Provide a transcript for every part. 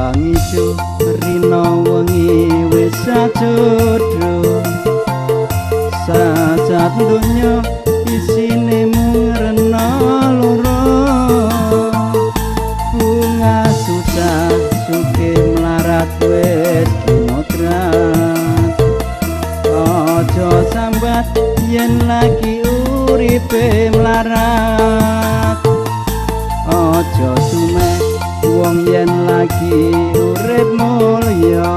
wangi cu rino wengi wis sajodo. Sajat dunyo isine mrena loro. Bunga susah suke melarat wis kinotra ojo sambat yen lagi uripe melarat. Ojo sume wong yen lagi urip mulya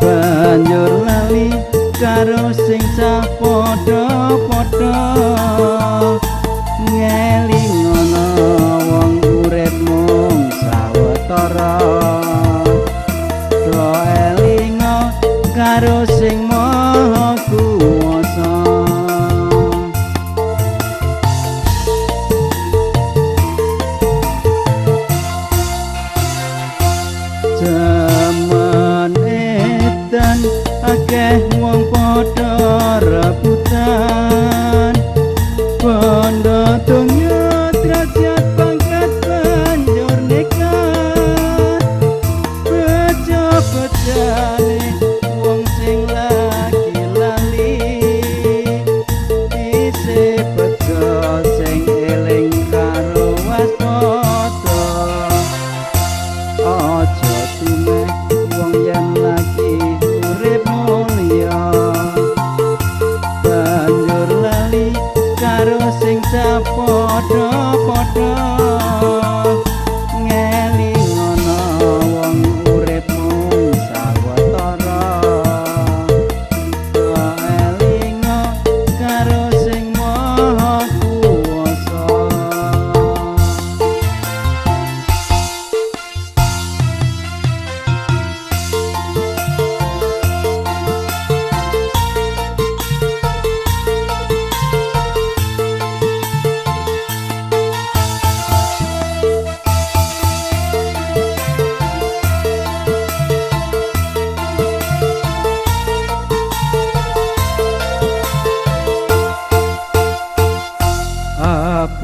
banjur lali karo sing sapadha-padha ngelingono wong urip mung sawetara do elingo karo sing jaman edan akeh wong padha rebutan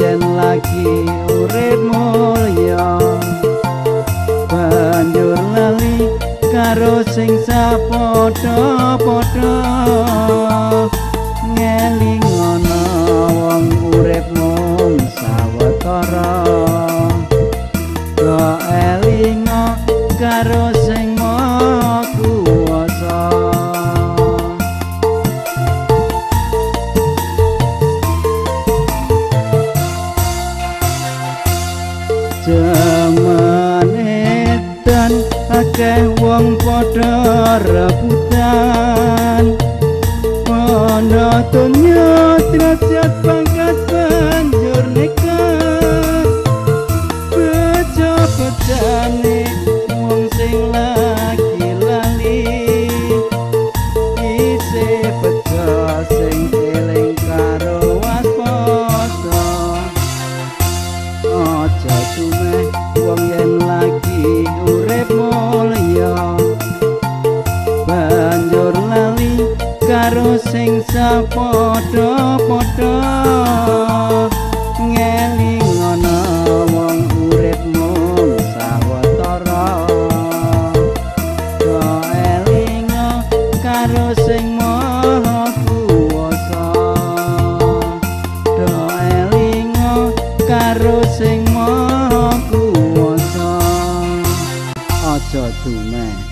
yen lagi urip mulya banjur lali karo sing sapadha-padha akeh wong padha rebutan. Ana dunya derajat sing sapadha-padha ngelingono wong urip mung sawetara. Do elingo karo sing maha kuwasa. Do elingo karo sing maha kuwasa. Aja dumeh